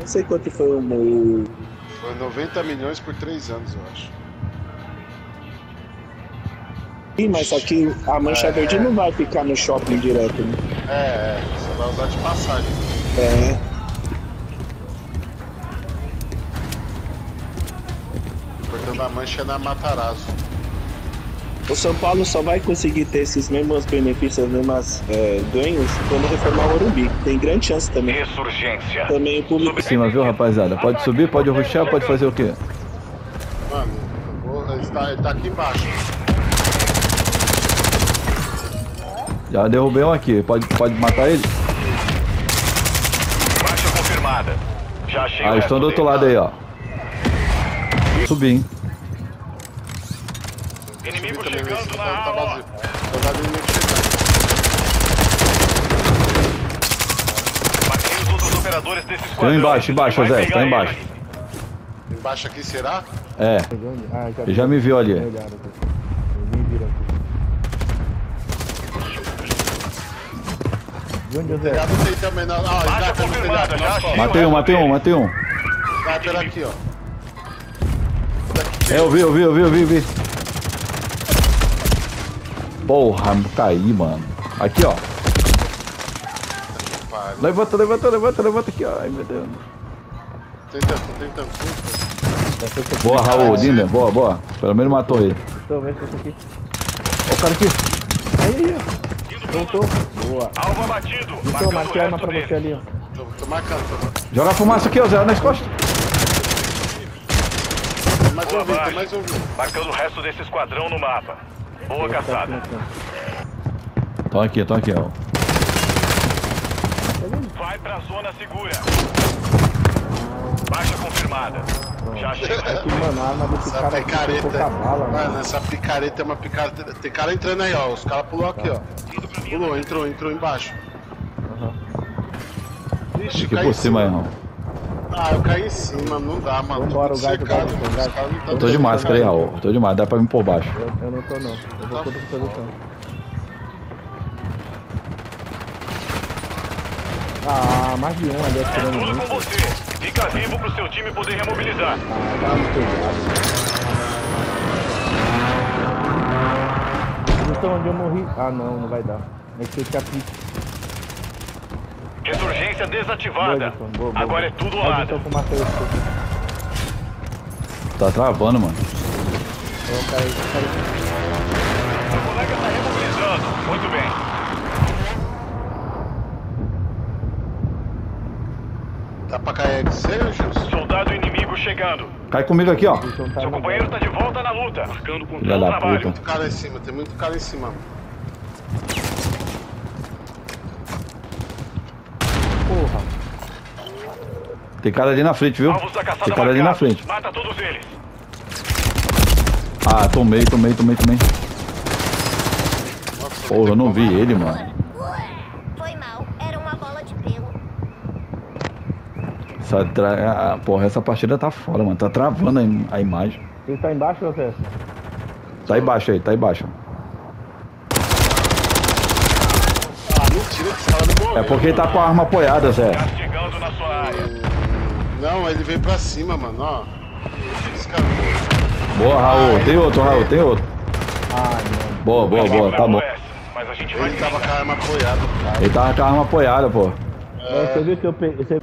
Não sei quanto foi o meu. Foi 90 milhões por 3 anos, eu acho. Sim, mas só que a mancha É. verde não vai ficar no shopping direto, né? É, é, você vai usar de passagem. É. Cortando a mancha é na Matarazzo. O São Paulo só vai conseguir ter esses mesmos benefícios, as mesmas é, ganhos quando reformar o Morumbi. Tem grande chance também. Ressurgência. Também o público. Em cima, viu, rapaziada? Pode subir, pode ruxar, pode fazer o quê? Mano, vou- ele, tá, ele tá aqui embaixo. Já derrubei um aqui. Pode, pode matar ele? Baixa confirmada. Já achei Ah, estão do outro lado aí, ó. Subi, hein? Inimigo chegando tá, na tá área. vazio. Tá vazio inimigo chegando. Matei os outros operadores desse esquadrão. um embaixo, embaixo, Zé. pegar Tá ele. embaixo. Embaixo aqui, será? É, Ah, já ele já me viu ali. De onde. Ah. Matei um, matei um, matei um. Sniper aqui, ó. É, eu vi, eu vi, eu vi, eu vi, eu vi. Porra, caí, mano. Aqui, ó. Levanta, levanta, levanta, levanta aqui, ó. Ai, meu Deus. Tentando, tô tentando. Puta. Boa, Raul, linda. Boa, boa. Pelo menos matou ele. Estou vendo esse aqui. Ó o cara aqui. Aí, ó. Voltou. Boa. Alvo abatido. Então, marquei a arma pra você ali, ó. Tô, tô marcando, tô marcando. Joga a fumaça aqui, ó, Zé, nas costas. Mais tem mais ouvido. Marcando o resto desse esquadrão no mapa. Boa caçada. no canto. Tão aqui, tão aqui, ó. Vai pra zona segura. Baixa confirmada. Já. Que, mano, Essa picareta. Mano, essa picareta é uma picareta. Tem cara entrando aí, ó. Os caras pulou aqui, ó. Pulou, entrou, entrou embaixo. Vixe, Aqui cai por em cima, cima. irmão. Ah, eu caí em cima, não dá, mano. Vambora, Tô o gato, o gato, o gato. não tão Tô de máscara aí. Raul. Tô de máscara, dá pra vir por baixo. Eu, eu não tô, não. Eu vou toda posição. Ah, mais de um ali atirando em Tudo mim. com você. Fica vivo pro seu time poder remobilizar. Ah, tá no pegado. Então onde eu morri. Ah não, não vai dar. É que eu tinha Boa, desativada. Edson, boa, boa. Agora é tudo ou nada. o. Tá travando, mano. Então, cara, cara, O colega tá remobilizando. Muito bem. Dá pra cair Gilson? Soldado inimigo chegando. Cai comigo aqui, ó. Seu companheiro tá de volta na luta. Marcando com trabalho. puta. Muito cara em cima, tem muito cara em cima. Porra. Tem cara ali na frente, viu? Tem cara ali na frente. Mata todos eles. Ah, tomei, tomei, tomei, tomei. Porra, eu não vi ele, mano. Foi mal. Era uma bola de pelo. Essa tra... ah, porra, essa partida tá fora, mano. Tá travando a, im- a imagem. Ele tá embaixo, José? Tá embaixo aí, tá embaixo. Ah, mentira que esse cara não morreu. É porque ele tá com a arma apoiada, Zé. Castigando na sua área. Não, ele veio pra cima, mano, ó. Cara Boa, Raul. Tem outro, Raul, tem outro. Ah, não. Boa, boa, boa, tá bom. Mas a gente vai Ele tava com a arma apoiada, cara. Ele tava com a arma apoiada, pô. Você viu que eu peguei. Você...